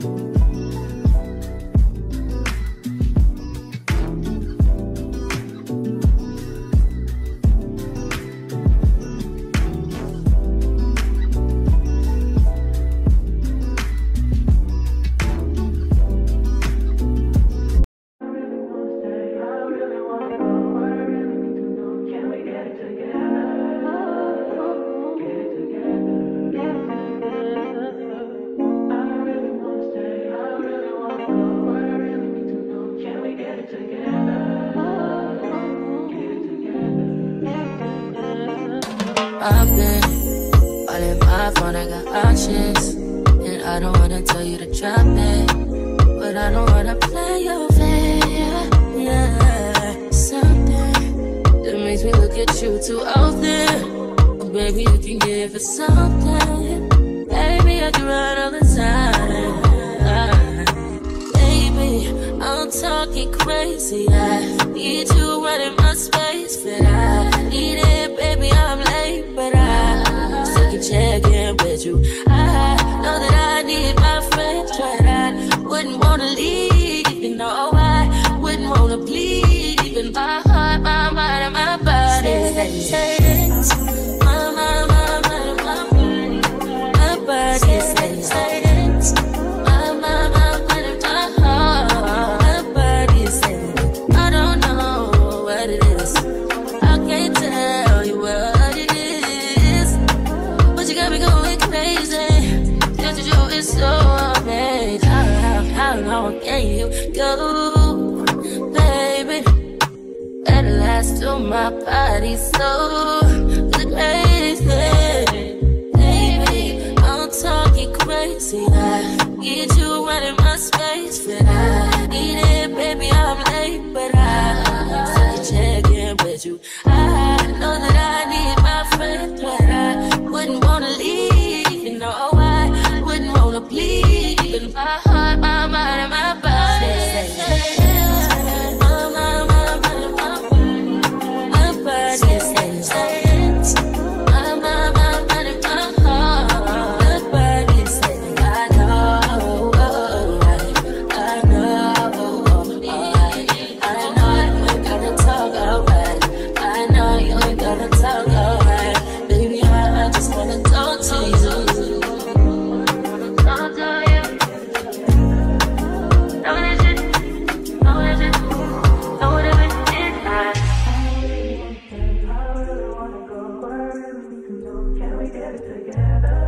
I've been all in my phone, I got options. And I don't wanna tell you to drop it. But I don't wanna play your fair. Yeah, something that makes me look at you too often. Oh, baby, you can give it something. Baby, I can run all the time. My heart, my mind, my body. My, my, my, my, body. My my, my, my, heart. My body I don't know what it is. I can't tell you what it is. But you got me going crazy. You so. How, how long can you go, Last, till my body so crazy. Baby, I'm talking crazy. I need you wanna go where we can go. Can we get it together?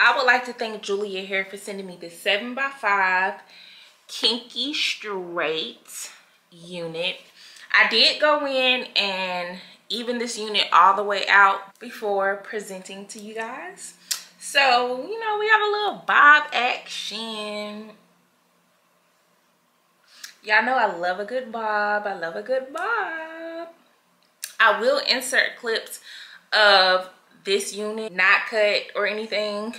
I would like to thank Julia Hair for sending me this 7x5 kinky straight unit. I did go in and even this unit all the way out before presenting to you guys. So, you know, we have a little bob action. Y'all know I love a good bob. I love a good bob. I will insert clips of this unit, not cut or anything,